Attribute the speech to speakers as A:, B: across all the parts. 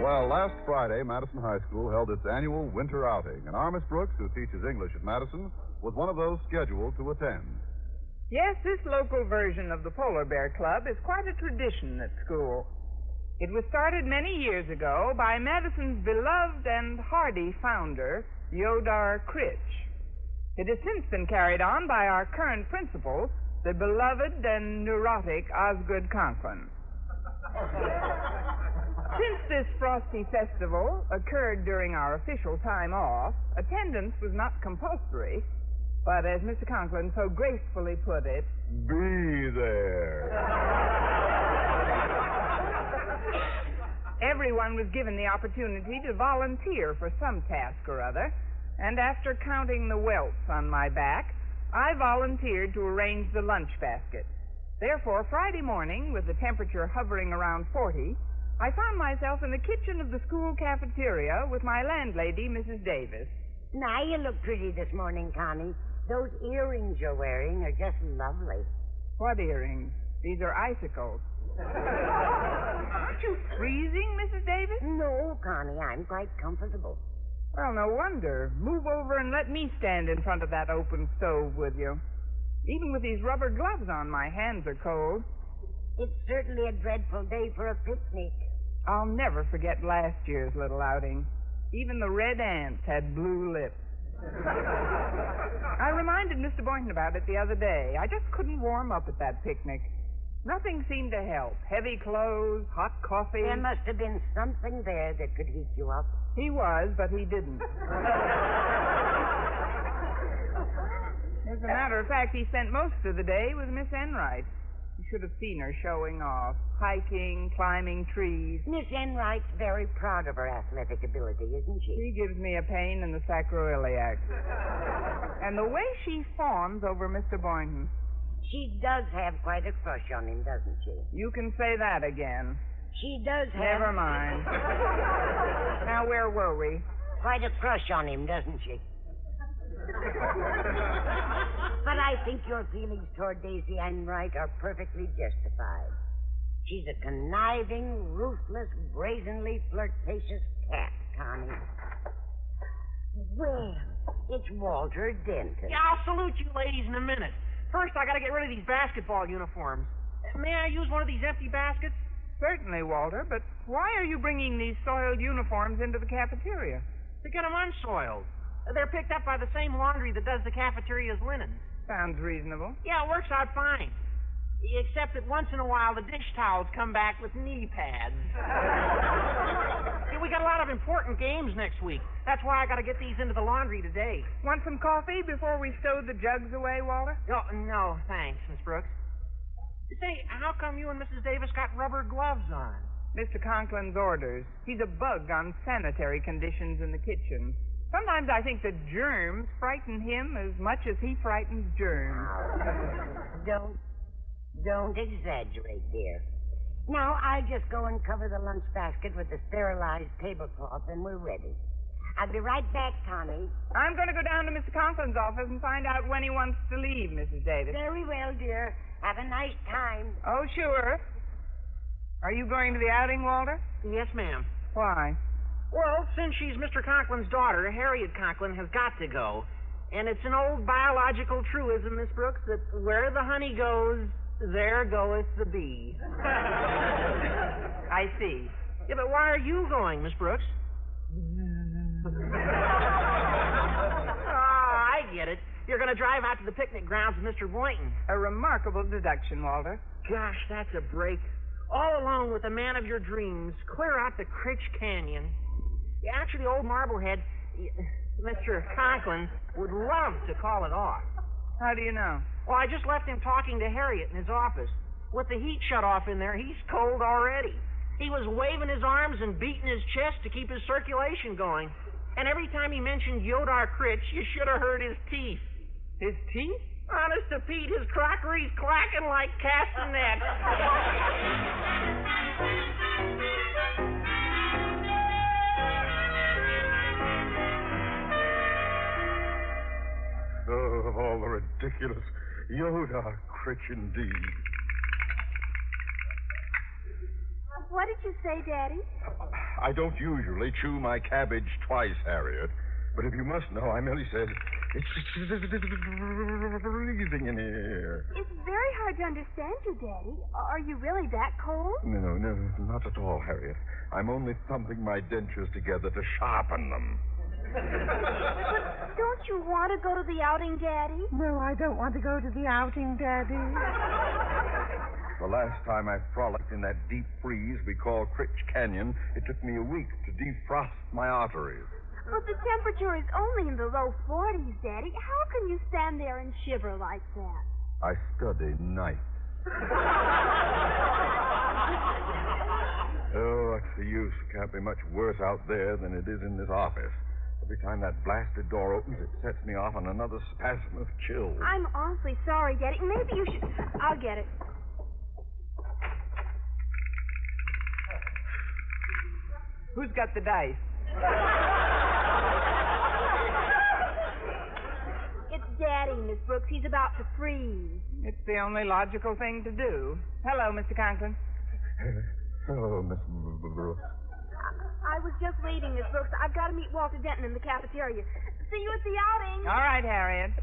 A: Well, last Friday, Madison High School held its annual winter outing, and our Miss Brooks, who teaches English at Madison, was one of those scheduled to attend.
B: Yes, this local version of the Polar Bear Club is quite a tradition at school. It was started many years ago by Madison's beloved and hardy founder, Yodar Critch. It has since been carried on by our current principal, the beloved and neurotic Osgood Conklin. Since this frosty festival occurred during our official time off, attendance was not compulsory, but as Mr. Conklin so gracefully put it,
A: Be there.
B: everyone was given the opportunity to volunteer for some task or other, and after counting the welts on my back, I volunteered to arrange the lunch basket. Therefore, Friday morning, with the temperature hovering around 40, I found myself in the kitchen of the school cafeteria with my landlady, Mrs. Davis.
C: Now you look pretty this morning, Connie. Those earrings you're wearing are just lovely.
B: What earrings? These are icicles. Aren't you freezing, Mrs. Davis?
C: No, Connie, I'm quite comfortable.
B: Well, no wonder. Move over and let me stand in front of that open stove with you. Even with these rubber gloves on, my hands are cold.
C: It's certainly a dreadful day for a picnic.
B: I'll never forget last year's little outing. Even the red ants had blue lips. I reminded Mr. Boynton about it the other day. I just couldn't warm up at that picnic. Nothing seemed to help. Heavy clothes, hot coffee.
C: There must have been something there that could heat you up.
B: He was, but he didn't. As a matter of fact, he spent most of the day with Miss Enright. Should have seen her showing off, hiking, climbing trees.
C: Miss Enright's very proud of her athletic ability, isn't she?
B: She gives me a pain in the sacroiliac. and the way she fawns over Mr. Boynton.
C: She does have quite a crush on him, doesn't she?
B: You can say that again.
C: She does have.
B: Never mind. now, where were we?
C: Quite a crush on him, doesn't she? But I think your feelings toward Daisy Enright are perfectly justified. She's a conniving, ruthless, brazenly flirtatious cat, Connie. Well, it's Walter Denton.
D: Yeah, I'll salute you ladies in a minute. First, I gotta get rid of these basketball uniforms. May I use one of these empty baskets?
B: Certainly, Walter, but why are you bringing these soiled uniforms into the cafeteria?
D: To get them unsoiled. They're picked up by the same laundry that does the cafeteria's linens.
B: Sounds reasonable.
D: Yeah, it works out fine. Except that once in a while the dish towels come back with knee pads. yeah, we got a lot of important games next week. That's why I gotta get these into the laundry today.
B: Want some coffee before we stow the jugs away, Walter?
D: No, no, thanks, Miss Brooks. Say, how come you and Mrs. Davis got rubber gloves on?
B: Mr. Conklin's orders. He's a bug on sanitary conditions in the kitchen. Sometimes I think that germs frighten him as much as he frightens germs.
C: Don't, don't exaggerate, dear. Now, I'll just go and cover the lunch basket with the sterilized tablecloth, and we're ready. I'll be right back, Connie.
B: I'm going to go down to Mr. Conklin's office and find out when he wants to leave, Mrs. Davis.
C: Very well, dear. Have a nice time.
B: Oh, sure. Are you going to the outing, Walter?
D: Yes, ma'am.
B: Why?
D: Well, since she's Mr. Conklin's daughter, Harriet Conklin has got to go. And it's an old biological truism, Miss Brooks, that where the honey goes, there goeth the bee.
B: I see.
D: Yeah, but why are you going, Miss Brooks? Ah, I get it. You're going to drive out to the picnic grounds with Mr. Boynton.
B: A remarkable deduction, Walter.
D: Gosh, that's a break. All alone with the man of your dreams, clear out the Critch Canyon. Actually, old Marblehead, Mr. Conklin, would love to call it off.
B: How do you know?
D: Well, I just left him talking to Harriet in his office. With the heat shut off in there, he's cold already. He was waving his arms and beating his chest to keep his circulation going. And every time he mentioned Yodar Critch, you should have heard his teeth.
B: His teeth?
D: Honest to Pete, his crockery's clacking like castanets.
A: ridiculous. Yodar Critch indeed.
E: What did you say, Daddy?
F: Uh, I don't usually chew my cabbage twice, Harriet. But if you must know, I merely said it's freezing in here.
E: It's very hard to understand you, Daddy. Are you really that cold?
F: No, no, not at all, Harriet. I'm only thumping my dentures together to sharpen them.
E: But don't you want to go to the outing, Daddy?
C: No, I don't want to go to the outing, Daddy.
F: The last time I frolicked in that deep freeze we call Critch Canyon, it took me a week to defrost my arteries.
E: But the temperature is only in the low 40s, Daddy. How can you stand there and shiver like that?
F: I study nights. oh, what's the use? It can't be much worse out there than it is in this office. Every time that blasted door opens, it sets me off on another spasm of chills.
E: I'm awfully sorry, Daddy. Maybe you should. I'll get it.
B: Who's got the dice?
E: It's Daddy, Miss Brooks. He's about to freeze.
B: It's the only logical thing to do. Hello, Mr. Conklin.
F: Hello, Miss Brooks.
E: I was just waiting, Miss Brooks. I've got to meet Walter Denton in the cafeteria. See you at the outing.
B: All right, Harriet.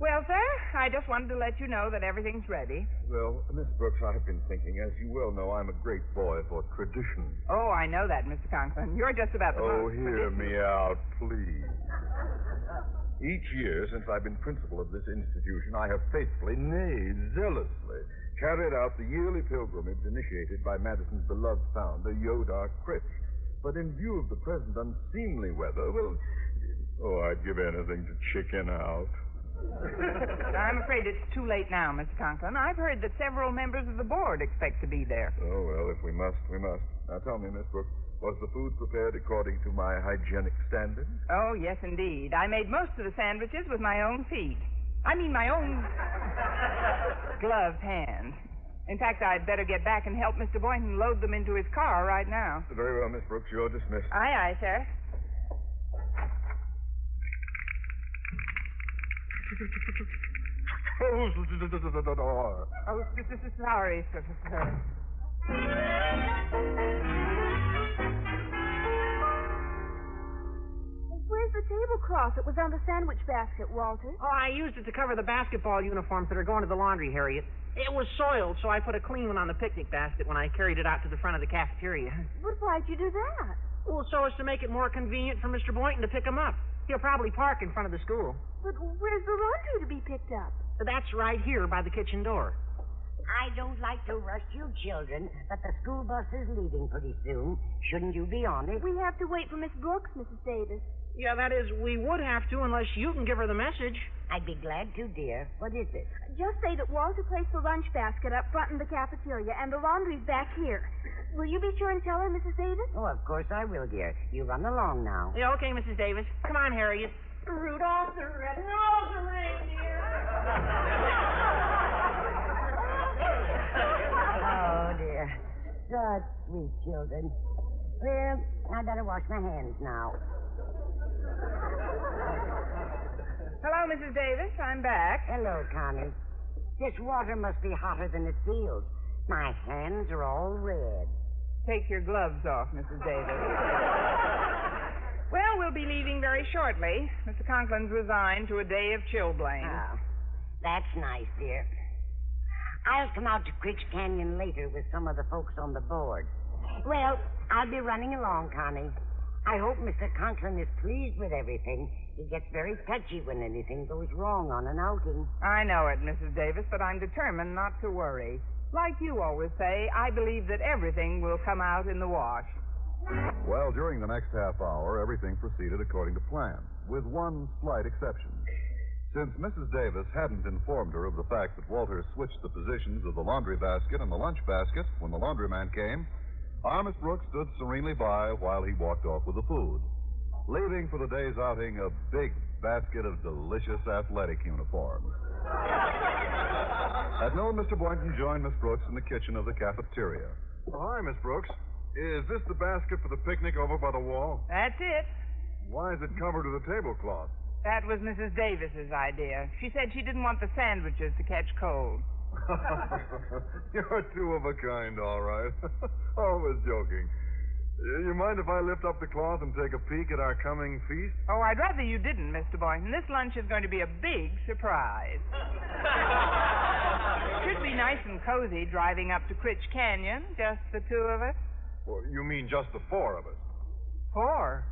B: Well, sir, I just wanted to let you know that everything's ready.
F: Well, Miss Brooks, I've been thinking, as you well know, I'm a great boy for tradition.
B: Oh, I know that, Mr. Conklin. You're just about the
F: Oh, hear me out, please. Each year since I've been principal of this institution, I have faithfully, nay, zealously, carried out the yearly pilgrimage initiated by Madison's beloved founder, Yodar Critch. But in view of the present unseemly weather, well, oh, I'd give anything to chicken out.
B: I'm afraid it's too late now, Mr. Conklin. I've heard that several members of the board expect to be there.
F: Oh, well, if we must, we must. Now tell me, Miss Brooks, was the food prepared according to my hygienic standards?
B: Oh, yes, indeed. I made most of the sandwiches with my own feet. I mean, my own gloved hands. In fact, I'd better get back and help Mr. Boynton load them into his car right now.
F: Very well, Miss Brooks, you're dismissed.
B: Aye, aye, sir.
F: Close the door.
B: Oh, s- s- s- sorry, sir. sir.
E: Where's the tablecloth that was on the sandwich basket, Walter?
D: Oh, I used it to cover the basketball uniforms that are going to the laundry, Harriet. It was soiled, so I put a clean one on the picnic basket when I carried it out to the front of the cafeteria.
E: But why'd you do that?
D: Well, so as to make it more convenient for Mr. Boynton to pick pick 'em up. He'll probably park in front of the school.
E: But where's the laundry to be picked up?
D: That's right here by the kitchen door.
C: I don't like to rush you children, but the school bus is leaving pretty soon. Shouldn't you be on it?
E: We have to wait for Miss Brooks, Mrs. Davis.
D: Yeah, that is, we would have to unless you can give her the message.
C: I'd be glad to, dear. What is it?
E: Just say that Walter placed the lunch basket up front in the cafeteria and the laundry's back here. Will you be sure and tell her, Mrs. Davis?
C: Oh, of course I will, dear. You run along now.
D: Yeah, okay, Mrs. Davis. Come on, Harriet. Rudolph the red-nosed reindeer.
C: Oh, dear. Such sweet children. Well, I better wash my hands now.
B: Hello, Mrs. Davis. I'm back.
C: Hello, Connie. This water must be hotter than it feels. My hands are all red.
B: Take your gloves off, Mrs. Davis. well, we'll be leaving very shortly. Mr. Conklin's resigned to a day of chilblains.
C: Oh, that's nice, dear. I'll come out to Critch Canyon later with some of the folks on the board. Well, I'll be running along, Connie. I hope Mr. Conklin is pleased with everything. He gets very touchy when anything goes wrong on an outing.
B: I know it, Mrs. Davis, but I'm determined not to worry. Like you always say, I believe that everything will come out in the wash.
A: Well, during the next half hour, everything proceeded according to plan, with one slight exception. Since Mrs. Davis hadn't informed her of the fact that Walter switched the positions of the laundry basket and the lunch basket when the laundryman came, our Brooks stood serenely by while he walked off with the food, leaving for the day's outing a big basket of delicious athletic uniforms. At noon, Mr. Boynton joined Miss Brooks in the kitchen of the cafeteria.
F: Oh, hi, Miss Brooks. Is this the basket for the picnic over by the wall?
B: That's it.
F: Why is it covered with a tablecloth?
B: That was Mrs. Davis's idea. She said she didn't want the sandwiches to catch cold.
F: You're two of a kind, all right. Always joking. Uh, you mind if I lift up the cloth and take a peek at our coming feast?
B: Oh, I'd rather you didn't, Mr. Boynton. This lunch is going to be a big surprise. Should be nice and cozy driving up to Critch Canyon, just the two of us.
F: Well, you mean just the four of us?
B: Four.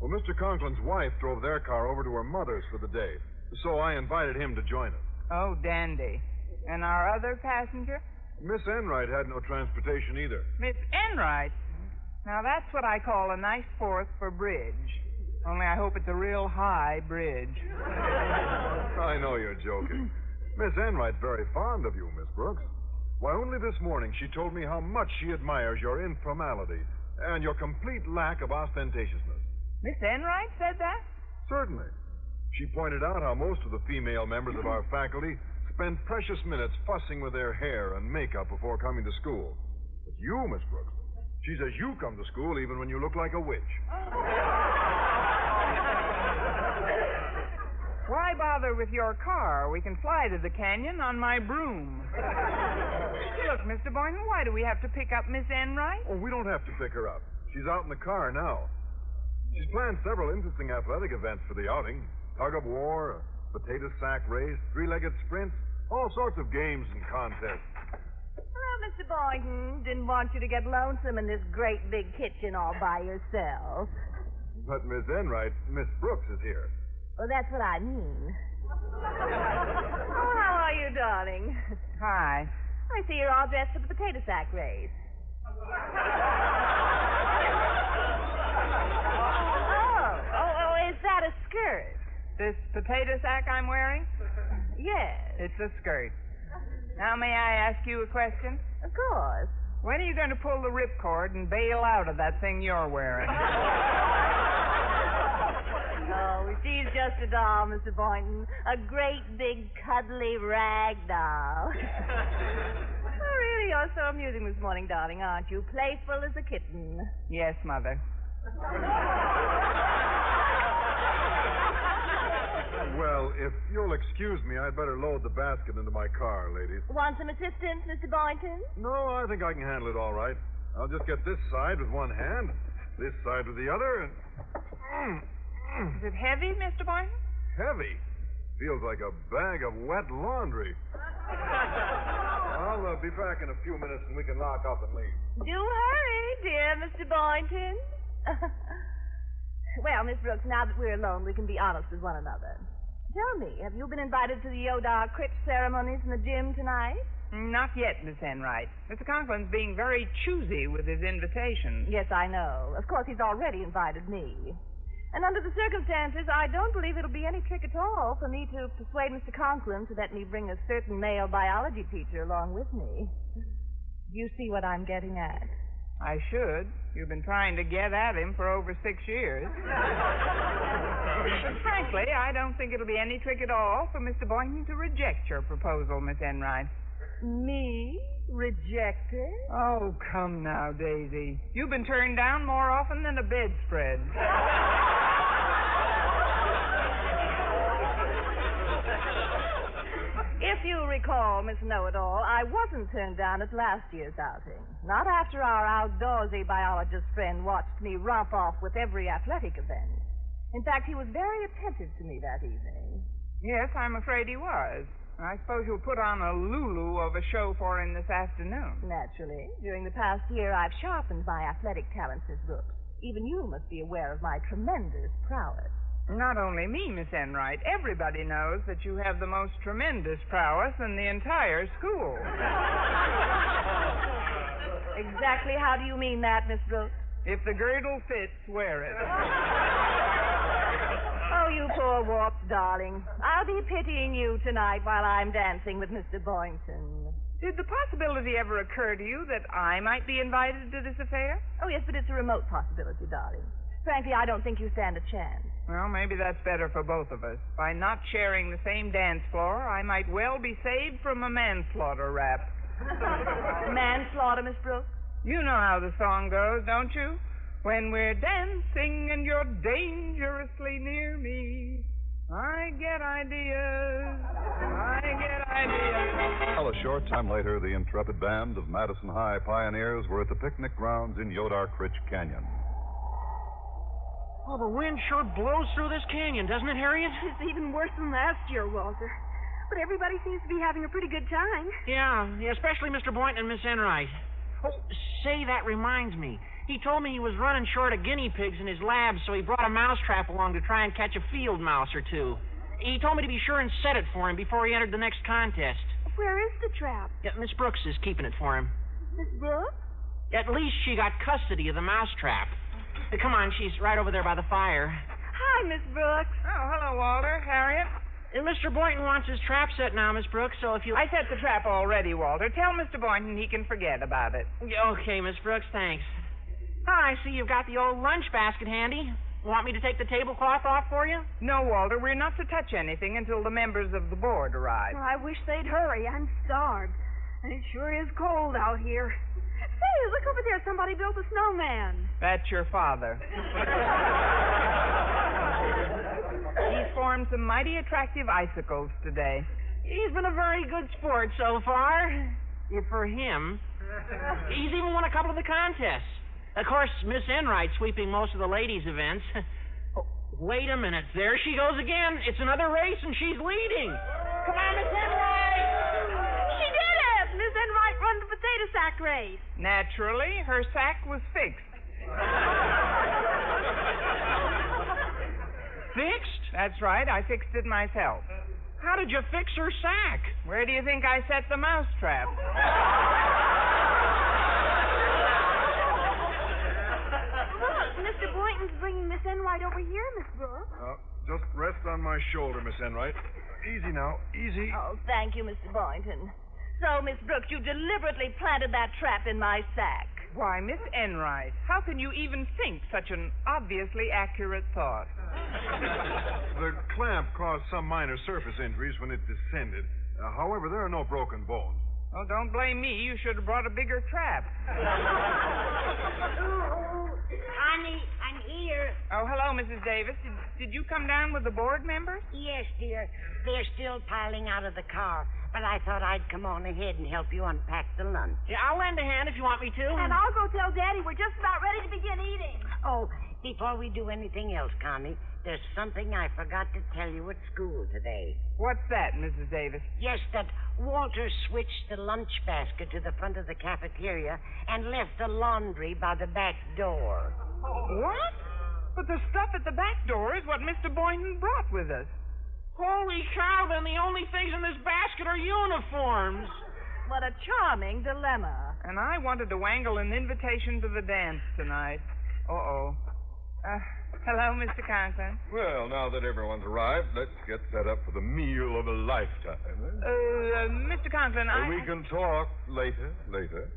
F: Well, Mr. Conklin's wife drove their car over to her mother's for the day, so I invited him to join us.
B: Oh, dandy. And our other passenger?
F: Miss Enright had no transportation either.
B: Miss Enright. Now, that's what I call a nice fourth for bridge. Only I hope it's a real high bridge.
F: I know you're joking. Miss Enright's very fond of you, Miss Brooks. Why, only this morning she told me how much she admires your informality and your complete lack of ostentatiousness.
B: Miss Enright said that?
F: Certainly. She pointed out how most of the female members of our faculty spend precious minutes fussing with their hair and makeup before coming to school. But you, Miss Brooks, she says you come to school even when you look like a witch.
B: Why bother with your car? We can fly to the canyon on my broom. Look, Mr. Boynton, why do we have to pick up Miss Enright?
F: Oh, we don't have to pick her up. She's out in the car now. She's planned several interesting athletic events for the outing tug of war, a potato sack race, three legged sprints, all sorts of games and contests.
G: Hello, Mr. Boynton. Didn't want you to get lonesome in this great big kitchen all by yourself.
F: But Miss Enright, Miss Brooks is here.
G: Well, that's what I mean. oh, how are you, darling?
B: Hi.
G: I see you're all dressed for the potato sack race. oh, oh, oh, is that a skirt?
B: This potato sack I'm wearing?
G: Yes,
B: It's a skirt. Now, may I ask you a question?
G: of course.
B: When are you going to pull the ripcord and bail out of that thing you're wearing?
G: Oh, she's just a doll, Mr. Boynton. A great big cuddly rag doll. oh, really, you're so amusing this morning, darling, aren't you? Playful as a kitten.
B: yes, Mother.
F: Well, if you'll excuse me, I'd better load the basket into my car, ladies.
G: Want some assistance, Mr. Boynton?
F: No, I think I can handle it all right. I'll just get this side with one hand, this side with the other, and.
B: Is it heavy, Mr. Boynton?
F: heavy. Feels like a bag of wet laundry. I'll uh, be back in a few minutes and we can lock up and leave.
G: Do hurry, dear Mr. Boynton. well, Miss Brooks, now that we're alone, we can be honest with one another. Tell me, have you been invited to the Yodar Critch ceremonies in the gym tonight?
B: Not yet, Miss Enright. Mr. Conklin's being very choosy with his invitations.
G: Yes, I know. Of course, he's already invited me. And under the circumstances, I don't believe it'll be any trick at all for me to persuade Mr. Conklin to let me bring a certain male biology teacher along with me. You see what I'm getting at?
B: I should. You've been trying to get at him for over six years. but frankly, I don't think it'll be any trick at all for Mr. Boynton to reject your proposal, Miss Enright.
G: Me? Rejected?
B: Oh, come now, Daisy. You've been turned down more often than a bedspread.
G: If you recall, Miss Know-It-All, I wasn't turned down at last year's outing. Not after our outdoorsy biologist friend watched me romp off with every athletic event. In fact, he was very attentive to me that evening.
B: yes, I'm afraid he was. I suppose you'll put on a Lulu of a show for him this afternoon.
G: Naturally, during the past year, I've sharpened my athletic talents, as Brooks. Even you must be aware of my tremendous prowess.
B: Not only me, Miss Enright. Everybody knows that you have the most tremendous prowess in the entire school.
G: Exactly how do you mean that, Miss Brooks?
B: If the girdle fits, wear it.
G: Oh, you poor warped darling. I'll be pitying you tonight while I'm dancing with Mr. Boynton.
B: Did the possibility ever occur to you that I might be invited to this affair?
G: Oh, yes, but it's a remote possibility, darling. Frankly, I don't think you stand a chance.
B: Well, maybe that's better for both of us. By not sharing the same dance floor, I might well be saved from a manslaughter rap.
G: Manslaughter, Miss Brooks?
B: You know how the song goes, don't you? When we're dancing and you're dangerously near me, I get ideas. I get ideas.
A: Well, a short time later, the intrepid band of Madison High pioneers were at the picnic grounds in Yodar Critch Canyon.
D: Oh, the wind sure blows through this canyon, doesn't it, Harriet?
E: It's even worse than last year, Walter. But everybody seems to be having a pretty good time.
D: Yeah, yeah especially Mr. Boynton and Miss Enright. Oh, say, that reminds me. He told me he was running short of guinea pigs in his lab, so he brought a mousetrap along to try and catch a field mouse or two. He told me to be sure and set it for him before he entered the next contest.
E: Where is the trap?
D: Yeah, Miss Brooks is keeping it for him.
E: Miss Brooks?
D: At least she got custody of the mousetrap. Uh, come on, she's right over there by the fire.
E: Hi, Miss Brooks.
B: Oh, hello, Walter. Harriet.
D: Uh, Mr. Boynton wants his trap set now, Miss Brooks, so if you.
B: I set the trap already, Walter. Tell Mr. Boynton he can forget about it.
D: Okay, Miss Brooks, thanks. Ah, I see you've got the old lunch basket handy. Want me to take the tablecloth off for you?
B: No, Walter, we're not to touch anything until the members of the board arrive.
E: Well, I wish they'd hurry. I'm starved. And it sure is cold out here. Say, look over there. Somebody built a snowman.
B: That's your father. He's formed some mighty attractive icicles today.
D: He's been a very good sport so far. Yeah, For him. He's even won a couple of the contests. Of course, Miss Enright sweeping most of the ladies' events. Oh, wait a minute. There she goes again. It's another race, and she's leading. Come on, Miss Enright.
E: She did it! Miss Enright won potato sack race.
B: Naturally, her sack was fixed.
D: Fixed?
B: That's right, I fixed it myself.
D: How did you fix her sack?
B: Where do you think I set the mousetrap?
E: Look, Mr. Boynton's bringing Miss Enright over here, Miss Brooks.
F: Uh, just rest on my shoulder, Miss Enright. Easy now, easy.
G: Oh, thank you, Mr. Boynton. So, Miss Brooks, you deliberately planted that trap in my sack.
B: Why, Miss Enright, how can you even think such an obviously accurate thought?
F: The clamp caused some minor surface injuries when it descended. Uh, however, there are no broken bones.
B: Well, don't blame me. You should have brought a bigger trap.
C: Honey, I'm here.
B: Oh, hello, Mrs. Davis. Did, did you come down with the board members?
C: Yes, dear. They're still piling out of the car, but I thought I'd come on ahead and help you unpack the lunch.
D: Yeah, I'll lend a hand if you want me to.
E: And I'll go tell Daddy we're just about ready to begin eating.
C: Oh, before we do anything else, Connie, there's something I forgot to tell you at school today.
B: What's that, Mrs. Davis?
C: Yes, that Walter switched the lunch basket to the front of the cafeteria and left the laundry by the back door.
B: What? But the stuff at the back door is what Mr. Boynton brought with us.
D: Holy cow, then the only things in this basket are uniforms.
G: What a charming dilemma.
B: And I wanted to wangle an invitation to the dance tonight. Uh-oh. Uh, hello, Mr. Conklin.
F: Well, now that everyone's arrived, let's get set up for the meal of a lifetime.
B: Uh,
F: eh?
B: uh, Mr. Conklin, I...
F: we can talk later, later.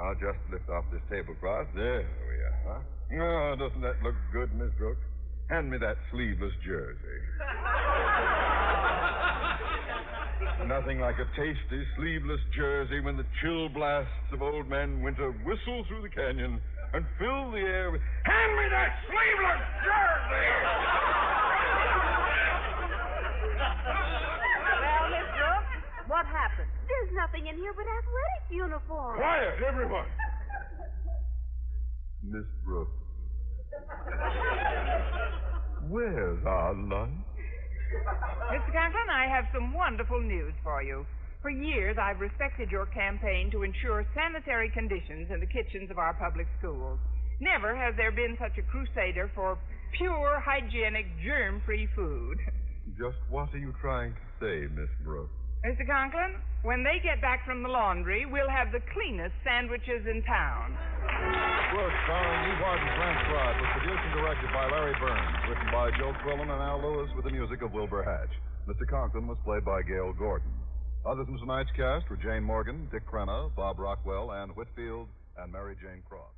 F: I'll just lift off this tablecloth. There we are. Huh? Oh, doesn't that look good, Miss Brooks? Hand me that sleeveless jersey. Nothing like a tasty sleeveless jersey when the chill blasts of old man winter whistle through the canyon and fill the air with. Hand me that sleeveless jersey!
G: Well, Miss Brooks, what happened?
E: There's nothing in here but athletic uniforms.
F: Quiet, everyone. Miss Brooks. Where's our lunch?
B: Mr. Conklin, I have some wonderful news for you. For years, I've respected your campaign to ensure sanitary conditions in the kitchens of our public schools. Never has there been such a crusader for pure, hygienic, germ-free food.
F: Just what are you trying to say, Miss Brooks?
B: Mr. Conklin, when they get back from the laundry, we'll have the cleanest sandwiches in town.
A: Brooks, starring Eve Arden Transcribed, was produced and directed by Larry Berns, written by Joe Quillan and Al Lewis with the music of Wilbur Hatch. Mr. Conklin was played by Gale Gordon. Others in tonight's cast were Jane Morgan, Dick Crenna, Bob Rockwell, Ann Whitfield, and Mary Jane Croft.